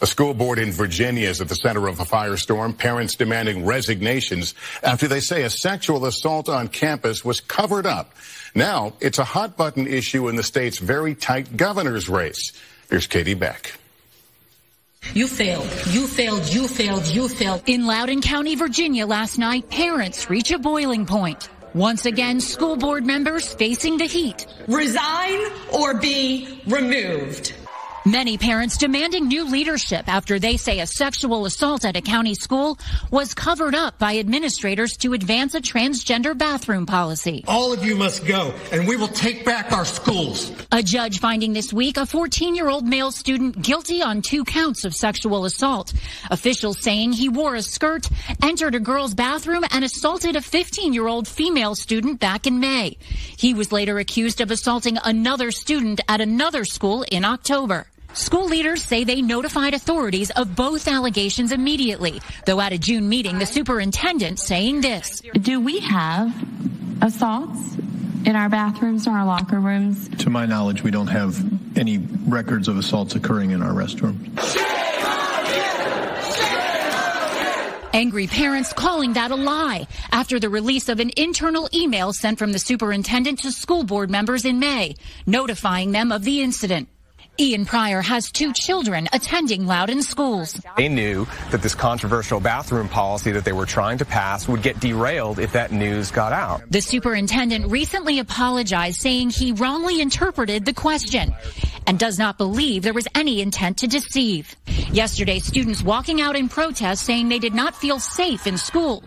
A school board in Virginia is at the center of a firestorm. Parents demanding resignations after they say a sexual assault on campus was covered up. Now it's a hot button issue in the state's very tight governor's race. Here's Catie Beck. You failed. You failed. You failed. You failed. In Loudoun County, Virginia last night, parents reach a boiling point. Once again, school board members facing the heat. Resign or be removed. Many parents demanding new leadership after they say a sexual assault at a county school was covered up by administrators to advance a transgender bathroom policy. All of you must go, and we will take back our schools. A judge finding this week a 14 year old male student guilty on two counts of sexual assault. Officials saying he wore a skirt, entered a girl's bathroom, and assaulted a 15 year old female student back in May. He was later accused of assaulting another student at another school in October. School leaders say they notified authorities of both allegations immediately, though at a June meeting, the superintendent saying this. Do we have assaults in our bathrooms or our locker rooms? To my knowledge, we don't have any records of assaults occurring in our restrooms. Angry parents calling that a lie after the release of an internal email sent from the superintendent to school board members in May, notifying them of the incident. Ian Prior has two children attending Loudoun schools. They knew that this controversial bathroom policy that they were trying to pass would get derailed if that news got out. The superintendent recently apologized, saying he wrongly interpreted the question and does not believe there was any intent to deceive. Yesterday, students walking out in protest saying they did not feel safe in school.